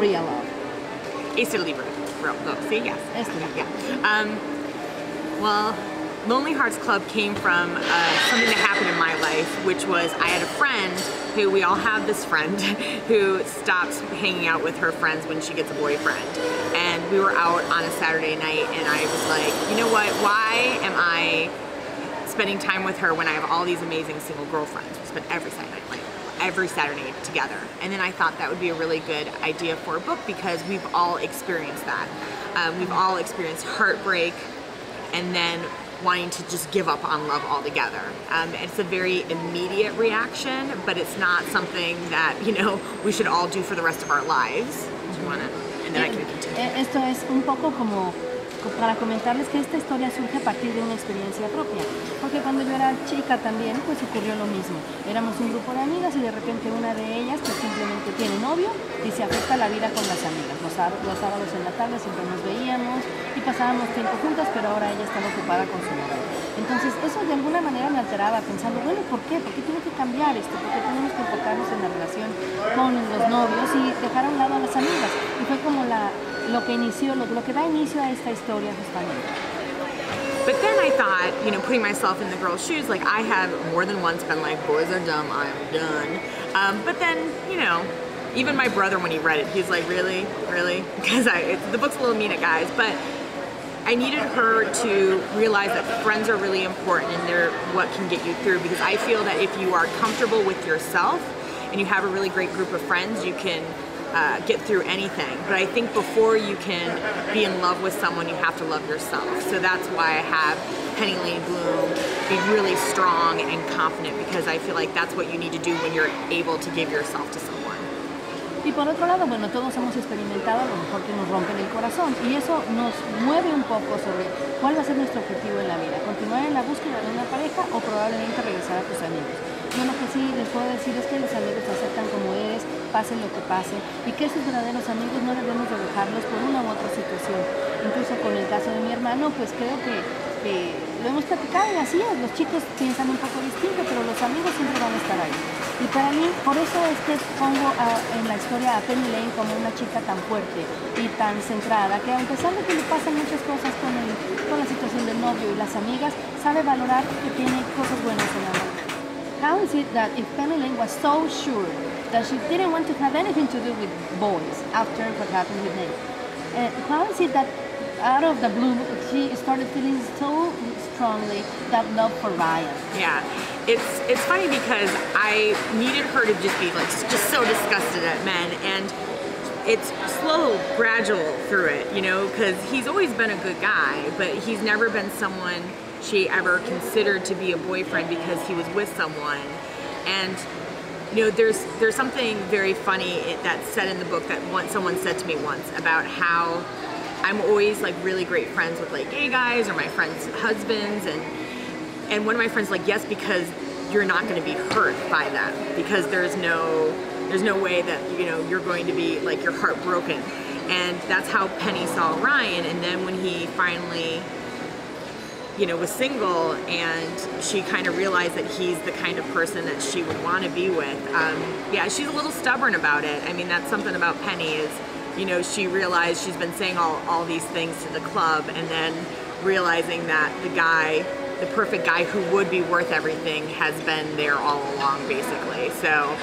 real love? Este Libro. Book. See, yes. Este Yeah. Um, well, Lonely Hearts Club came from uh, something that happened in my life, which was I had a friend who we all have this friend who stops hanging out with her friends when she gets a boyfriend. And we were out on a Saturday night, and I was like, you know what? Why am I spending time with her when I have all these amazing single girlfriends? We spend every Saturday night, like every Saturday together. And then I thought that would be a really good idea for a book because we've all experienced that. Um, we've all experienced heartbreak and then wanting to just give up on love altogether. Um, it's a very immediate reaction, but it's not something that, you know, we should all do for the rest of our lives. Do you wanna, and then I can continue. Esto es un poco como co- para comentarles que esta historia surge a partir de una experiencia propia, porque cuando yo era chica también pues ocurrió lo mismo. Éramos un grupo de amigas y de repente una de ellas pues simplemente tiene novio y se afecta la vida con las amigas. Los, los sábados en la tarde siempre nos veíamos y pasábamos tiempo juntas, pero ahora ella estaba ocupada con su novio. Entonces eso de alguna manera me alteraba pensando, bueno, ¿por qué? ¿Por qué tiene que cambiar esto? ¿Por qué tenemos que enfocarnos en la relación con los novios y dejar a un lado a las amigas? Y fue como la, lo que inició, lo, lo que da inicio a esta historia justamente. But then I thought, you know, putting myself in the girl's shoes, like I have more than once been like, boys are dumb, I'm done. Um, but then, you know, even my brother, when he read it, he's like, really, really? Because I, it, the book's a little mean at guys, but I needed her to realize that friends are really important and they're what can get you through. Because I feel that if you are comfortable with yourself and you have a really great group of friends, you can uh, get through anything. But I think before you can be in love with someone, you have to love yourself. So that's why I have Penny Lane Bloom be really strong and confident because I feel like that's what you need to do when you're able to give yourself to someone. Y por otro lado, bueno, todos hemos experimentado a lo mejor que nos rompen el corazón y eso nos mueve un poco sobre cuál va a ser nuestro objetivo en la vida, continuar en la búsqueda de una pareja o probablemente regresar a tus amigos. Yo lo que sí les puedo decir es que los amigos te aceptan como eres, pase lo que pase, y que esos verdaderos amigos no debemos de dejarlos por una u otra situación. Incluso con el caso de mi hermano, pues creo que, lo hemos platicado y así es, los chicos piensan un poco distinto, pero los amigos siempre van a estar ahí. Y para mí, por eso es que pongo en la historia a Penny Lane como una chica tan fuerte y tan centrada, que a pesar de que le pasan muchas cosas con, el- con la situación del novio y las amigas, sabe valorar que tiene cosas buenas en la vida. How is it that if Penny Lane was so sure that she didn't want to have anything to do with boys after what happened with Nate, uh, how is it that out of the blue she started feeling so strongly that love for Ryan? Yeah, it's it's funny because I needed her to just be like just so disgusted at men, and it's slow, gradual through it, you know, because he's always been a good guy, but he's never been someone she ever considered to be a boyfriend because he was with someone, and you know, there's there's something very funny that's said in the book that once someone said to me once about how I'm always like really great friends with like gay guys or my friends' husbands and and one of my friends like yes because you're not going to be hurt by them because there's no there's no way that you know you're going to be like your heart broken. And that's how Penny saw Ryan and then when he finally you know was single and she kind of realized that he's the kind of person that she would want to be with. Um, yeah she's a little stubborn about it. I mean that's something about Penny is you know she realized she's been saying all, all these things to the club and then realizing that the guy the perfect guy who would be worth everything has been there all along basically. So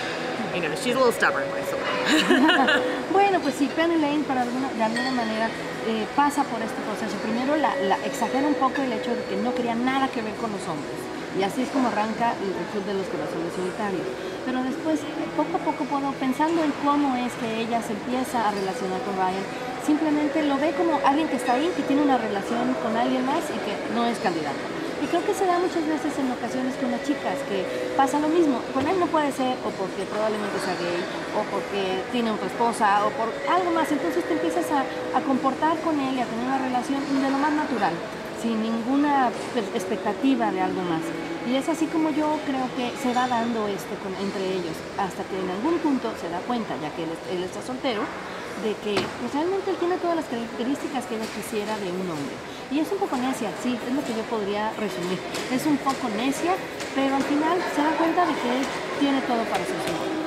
you know she's a little stubborn my soul Bueno, pues sí, Penny Lane para alguna, de alguna manera eh, pasa por este proceso. Primero la, la exagera un poco el hecho de que no quería nada que ver con los hombres. Y así es como arranca el, el Club de los Corazones Solitarios. Pero después, poco a poco, puedo, pensando en cómo es que ella se empieza a relacionar con Ryan, simplemente lo ve como alguien que está ahí, que tiene una relación con alguien más y que no es candidato. Y creo que se da muchas veces en ocasiones con las chicas, que pasa lo mismo. Con él no puede ser, o porque probablemente sea gay, o porque tiene otra esposa, o por algo más. Entonces te empiezas a, a comportar con él y a tener una relación de lo más natural, sin ninguna expectativa de algo más. Y es así como yo creo que se va dando esto con- entre ellos, hasta que en algún punto se da cuenta, ya que él, es- él está soltero, de que pues, realmente él tiene todas las características que ella quisiera de un hombre. Y es un poco necia, sí, es lo que yo podría resumir. Es un poco necia, pero al final se da cuenta de que él tiene todo para ser su hombre.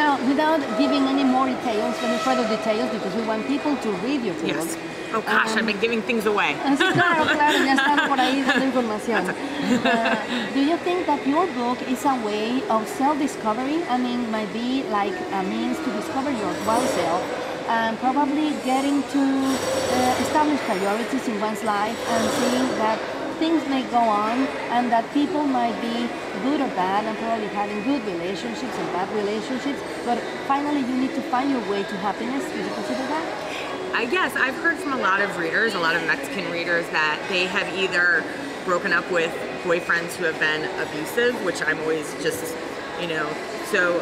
Now, without giving any more details, any further details, because we want people to read your book. Yes. Oh gosh, I've been giving things away. Sí, claro, claro, ya están por ahí dando información. Uh, do you think that your book is a way of self-discovery? I mean, might be like a means to discover your oneself and probably getting to uh, establish priorities in one's life and seeing that things may go on and that people might be good or bad and probably having good relationships and bad relationships, but finally you need to find your way to happiness. Do you consider that? Uh, yes, I've heard from a lot of readers, a lot of Mexican readers, that they have either broken up with boyfriends who have been abusive, which I'm always just, you know, so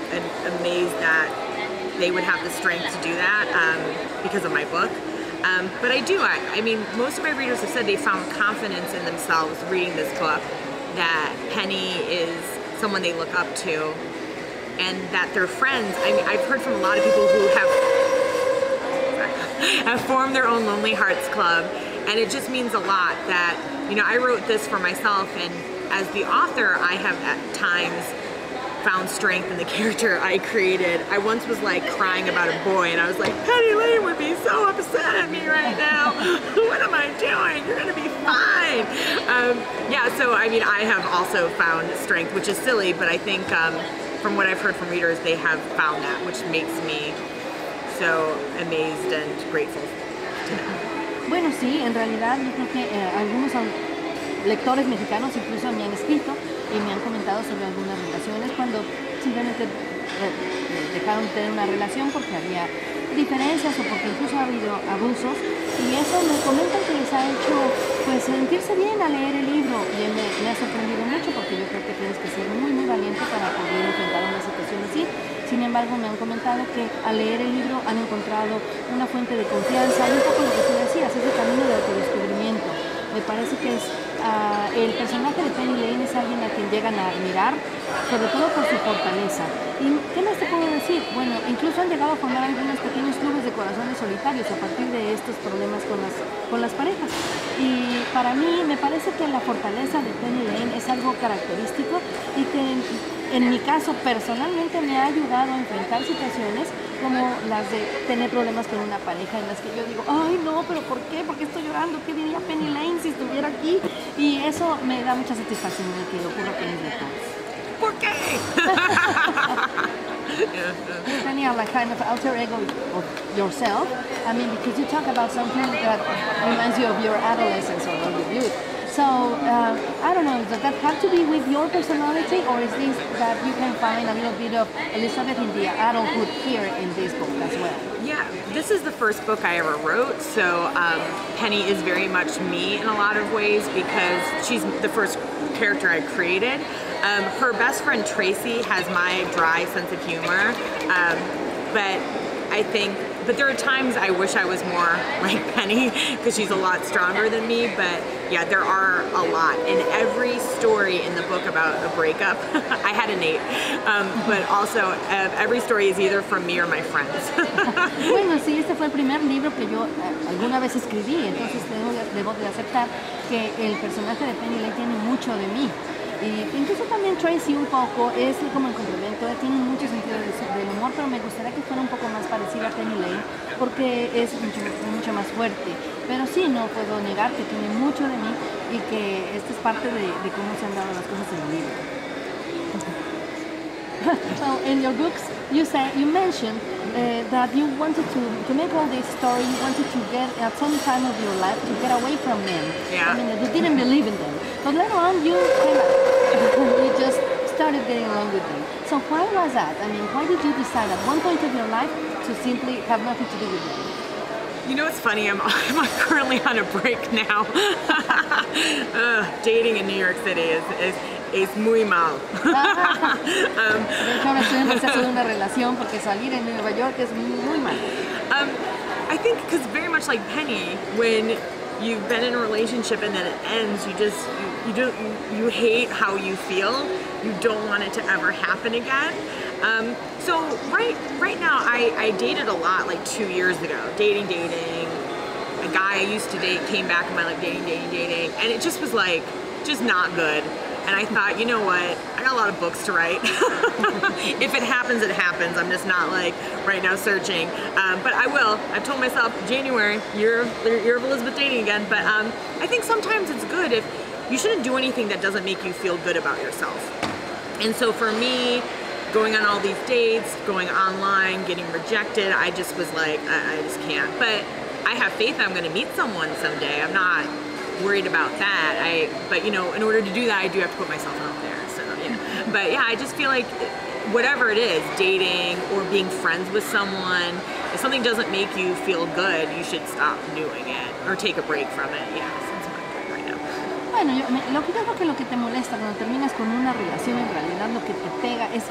amazed that they would have the strength to do that um, because of my book. Um, but I do. I, I mean, most of my readers have said they found confidence in themselves reading this book, that Penny is someone they look up to, and that their friends. I mean, I've heard from a lot of people who have have formed their own Lonely Hearts Club, and it just means a lot that, you know, I wrote this for myself, and as the author, I have at times found strength in the character I created. I once was like crying about a boy, and I was like, Penny Lane would be so upset at me right now. what am I doing? You're gonna be fine. Um, yeah, so I mean, I have also found strength, which is silly, but I think um, from what I've heard from readers, they have found that, which makes me so amazed and grateful to them. Bueno, sí, en realidad yo creo que eh, algunos lectores mexicanos incluso me han escrito y me han comentado sobre algunas relaciones cuando simplemente eh, dejaron de tener una relación porque había diferencias o porque incluso ha habido abusos y eso me comentan que les ha hecho pues sentirse bien al leer el libro y me, me ha sorprendido mucho porque yo creo que tienes que ser muy muy valiente para poder enfrentar una situación así sin embargo, me han comentado que al leer el libro han encontrado una fuente de confianza y un poco lo que tú decías, ese camino de autodescubrimiento. Me parece que es ah, el personaje de Penny Lane es alguien a quien llegan a admirar, sobre todo por su fortaleza. ¿Y qué más te puedo decir? Bueno, incluso han llegado a formar algunos pequeños clubes de corazones solitarios a partir de estos problemas con las, con las parejas. Y para mí me parece que la fortaleza de Penny Lane es algo característico y que en mi caso personalmente me ha ayudado a enfrentar situaciones como las de tener problemas con una pareja en las que yo digo, ay no, pero ¿por qué? ¿Por qué estoy llorando? ¿Qué diría Penny Lane si estuviera aquí? Y eso me da mucha satisfacción de que ocurra con mis lectores. ¿Por qué? Penny are like kind of alter ego of yourself. I mean, because you talk about something that reminds you of your adolescence or of your youth. So uh, I don't know, does that have to be with your personality, or is this that you can find a little bit of Elizabeth in the adulthood here in this book as well? Yeah, this is the first book I ever wrote, so um, Penny is very much me in a lot of ways because she's the first character I created. Um, her best friend Tracy has my dry sense of humor, um, but I think, but there are times I wish I was more like Penny because she's a lot stronger than me, but yeah, there are a lot. And every story in the book about a breakup, I had an eight, um, but also uh, every story is either from me or my friends. Bueno, sí, este fue el primer libro que yo eh, alguna vez escribí, entonces debo de, aceptar que el personaje de Penny Lane tiene mucho de mí. Y incluso también Tracy un poco es como el complemento, tiene mucho sentido del, humor, pero me gustaría que fuera un poco más parecida a Penny Lane porque es mucho, mucho más fuerte. Pero sí, no puedo negar que tiene mucho de mí y que esta es parte de, de cómo se han dado las cosas en el libro. so in your books, you say you mentioned uh, that you wanted to to make all this story. You wanted to get at some time of your life to get away from men. Yeah. I mean, that you didn't believe in them, but later on you came back. you just started getting along with them. So why was that? I mean, why did you decide at one point of your life to simply have nothing to do with them? You know what's funny? I'm, I'm currently on a break now. Ugh, dating in New York City is, is, is muy mal. um, De hecho, ahora estoy en proceso de una relación porque salir en Nueva York es muy mal. Um, I think because very much like Penny, when you've been in a relationship and then it ends, you just you, you don't you hate how you feel. You don't want it to ever happen again. Um, so right right now, I, I dated a lot like two years ago, dating, dating. A guy I used to date came back in my life, dating, dating, dating, and it just was like just not good. And I thought, you know what? I got a lot of books to write. if it happens, it happens. I'm just not like right now searching. Um, but I will. I've told myself January, year of, year of Elizabeth dating again. But um, I think sometimes it's good if you shouldn't do anything that doesn't make you feel good about yourself. And so for me, going on all these dates, going online, getting rejected, I just was like, I, I just can't. But I have faith I'm going to meet someone someday. I'm not worried about that. I, but you know, in order to do that, I do have to put myself out there. So, know, but yeah, I just feel like whatever it is, dating or being friends with someone, if something doesn't make you feel good, you should stop doing it or take a break from it. Yeah. Bueno, yo, lo que yo creo que lo que te molesta cuando terminas con una relación en realidad lo que te pega es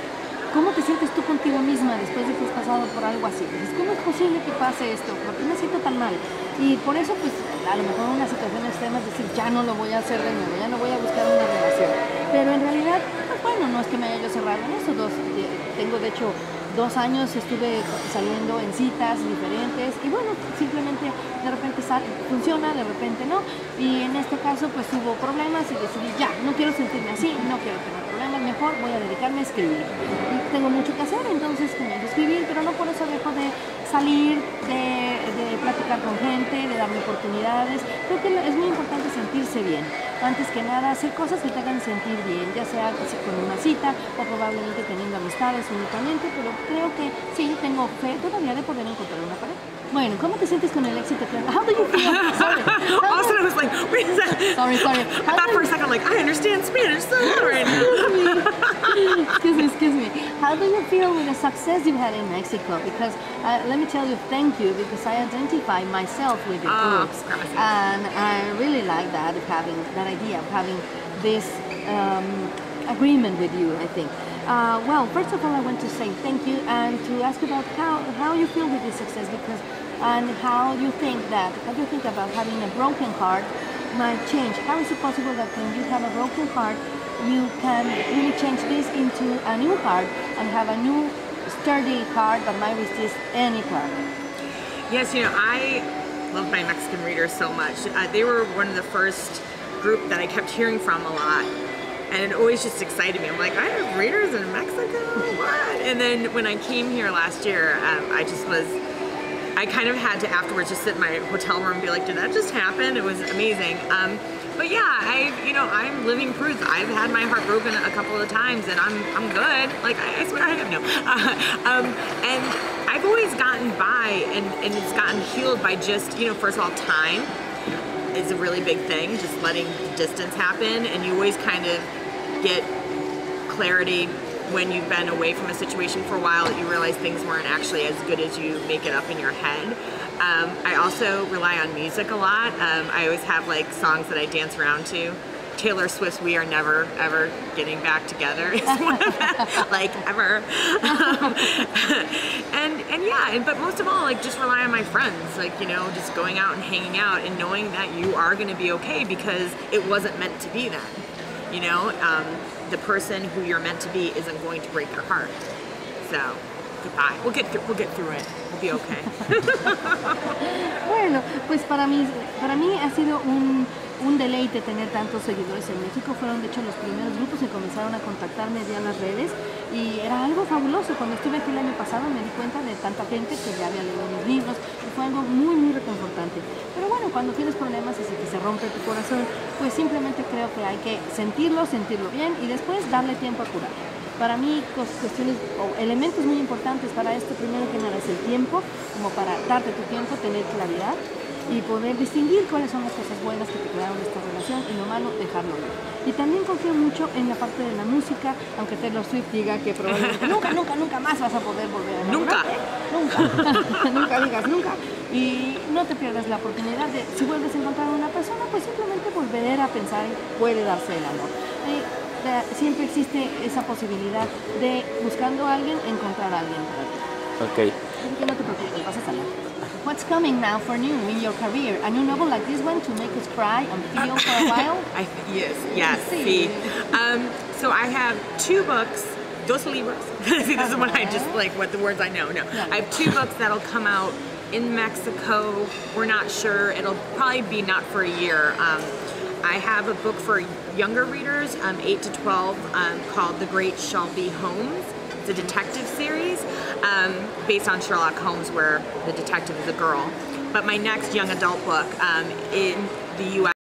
¿Cómo te sientes tú contigo misma después de que has pasado por algo así? Dices, ¿cómo es posible que pase esto? ¿Por qué me siento tan mal? Y por eso, pues, a lo mejor una situación extrema es decir, ya no lo voy a hacer de nuevo, ya no voy a buscar una relación. Pero en realidad, pues bueno, no es que me haya yo cerrado en eso. Dos, tengo, de hecho, dos años estuve saliendo en citas diferentes y bueno, simplemente de repente funciona, de repente no. Y en este caso pues hubo problemas y decidí ya, no quiero sentirme así, no quiero tener mejor voy a dedicarme a escribir. Tengo mucho que hacer, entonces comienzo a escribir, pero no por eso dejo de salir, de, de platicar con gente, de darme oportunidades. Creo que es muy importante sentirse bien antes que nada hacer cosas que te hagan sentir bien, ya sea con una cita o probablemente teniendo amistades únicamente, pero creo que sí, tengo fe todavía de poder encontrar una pareja. Bueno, ¿cómo te sientes con el éxito? How do you feel? Sorry. All of a sudden I was like, wait a second. Sorry, sorry. I thought for a second, like, I understand Spanish so well right now. excuse me, excuse me. How do you feel with the success you've had in Mexico? Because uh, let me tell you, thank you, because I identify myself with your Oh, books. gracias. And I really like that, having that idea of having this um, agreement with you, I think. Uh, well, first of all, I want to say thank you and to ask about how, how you feel with this success because and how you think that, how you think about having a broken heart might change? How is it possible that when you have a broken heart, you can really change this into a new heart and have a new sturdy heart that might resist any problem? Yes, you know, I love my Mexican readers so much. Uh, they were one of the first group that I kept hearing from a lot. And it always just excited me. I'm like, I have readers in Mexico? What? And then when I came here last year, um, I just was, I kind of had to afterwards just sit in my hotel room and be like, did that just happen? It was amazing. Um, but yeah, I, you know, I'm living proof. I've had my heart broken a couple of times, and I'm, I'm good. Like I, I swear I have no. Uh, um, and I've always gotten by, and, and it's gotten healed by just, you know, first of all, time is a really big thing. Just letting distance happen, and you always kind of get clarity when you've been away from a situation for a while that you realize things weren't actually as good as you make it up in your head. Um, I also rely on music a lot. Um, I always have like songs that I dance around to. Taylor Swift's "We Are Never Ever Getting Back Together" is one of like ever. Um, and and yeah, and, but most of all, like just rely on my friends. Like you know, just going out and hanging out and knowing that you are going to be okay because it wasn't meant to be that. You know, um, the person who you're meant to be isn't going to break your heart. So, goodbye. We'll get through. We'll get through it. We'll be okay. Bueno, pues para mí, para mí ha sido un, un deleite tener tantos seguidores en México. Fueron de hecho los primeros grupos que comenzaron a contactarme vía las redes y era algo fabuloso. Cuando estuve aquí el año pasado me di cuenta de tanta gente que ya había leído mis libros y fue algo muy, muy reconfortante. Pero bueno, cuando tienes problemas y que se rompe tu corazón, pues simplemente creo que hay que sentirlo, sentirlo bien y después darle tiempo a curar. Para mí, cuestiones o elementos muy importantes para esto, primero que nada, es el tiempo, como para darte tu tiempo, tener claridad y poder distinguir cuáles son las cosas buenas que te quedaron de esta relación y lo malo, dejarlo ir. Y también confío mucho en la parte de la música, aunque Taylor Swift diga que probablemente nunca, nunca, nunca más vas a poder volver a enamorarte. Nunca. nunca digas nunca. Y no te pierdas la oportunidad de, si vuelves a encontrar a una persona, pues simplemente volver a pensar en puede darse el amor. Eh, siempre existe esa posibilidad de buscando a alguien, encontrar a alguien para ti. Ok. Así que no te preocupes, vas a salir. What's coming now for new in your career? A new novel like this one to make us cry and feel for a while? I yes, yes. See. See, um, so I have two books. Dos libros. See, this is when I just like what the words I know. No, Yeah. I have two books that'll come out in Mexico. We're not sure. It'll probably be not for a year. Um, I have a book for younger readers, um, 8 to 12, um, called The Great Shelby Holmes. It's a detective series um, based on Sherlock Holmes, where the detective is a girl. But my next young adult book um, in the U.S.